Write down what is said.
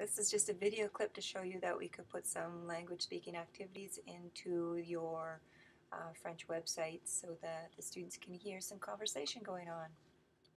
This is just a video clip to show you that we could put some language speaking activities into your uh, French website so that the students can hear some conversation going on.